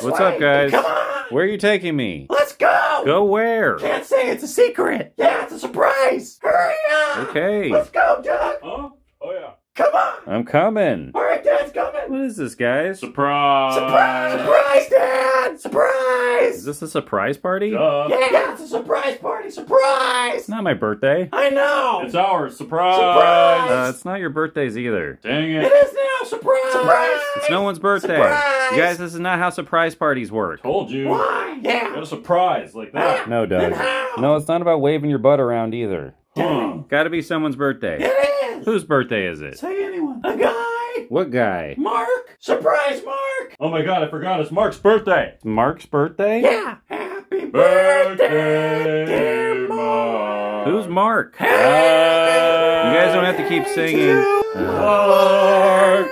This What's way. up, guys? Come on. Where are you taking me? Let's go. Go where? Can't say it's a secret. Yeah, it's a surprise. Hurry up. Okay. Let's go, Doug. Huh? Oh yeah. Come on. I'm coming. All right, Dad's coming. What is this, guys? Surprise! Surprise! Surprise, Dad! Surprise. Is this a surprise party? Duh. Yeah, it's a surprise party. Surprise! It's not my birthday. I know. It's ours. Surprise! Surprise! Uh, it's not your birthdays either. Dang It it! is now. Surprise! Surprise! It's no one's birthday. Surprise! You guys, this is not how surprise parties work. Told you. Why? Yeah. Got a surprise like that. No, Doug. No, it's not about waving your butt around either. Huh. Gotta be someone's birthday. It is. Whose birthday is it? Say anyone. A guy. What guy? Mark. Surprise, Mark. Oh my god, I forgot. It's Mark's birthday. It's Mark's birthday? Yeah. Happy birthday, dear Mark. Who's Mark? Happy You guys don't have to keep singing. to uh-huh. Mark.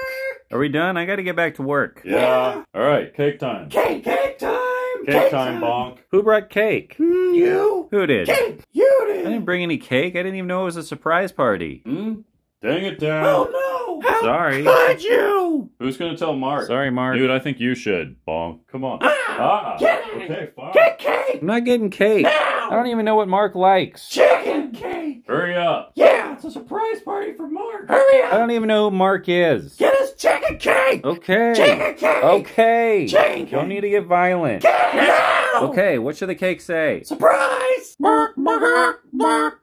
Are we done? I gotta get back to work. Yeah. All right. Cake time. Cake, cake time. Cake time, bonk. Who brought cake? Mm, you. Who did? Cake. You did. I did. didn't bring any cake. I didn't even know it was a surprise party. Hmm. Dang it, Dad. Oh no. How Sorry. could you? Who's gonna tell Mark? Sorry, Mark. Dude, I think you should. Bonk. Come on. Ah, Ah. get it. Okay, fine. Get cake. I'm not getting cake. Now. I don't even know what Mark likes. Chicken cake. Hurry up. Yeah, it's a surprise party for Mark. Hurry up. I don't even know who Mark is. Get us chicken cake. Okay. Chicken cake. Okay. Chicken cake. Don't need to get violent. Now. Okay, what should the cake say? Surprise. Mark, Mark, Mark.